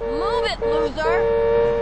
Move it, loser!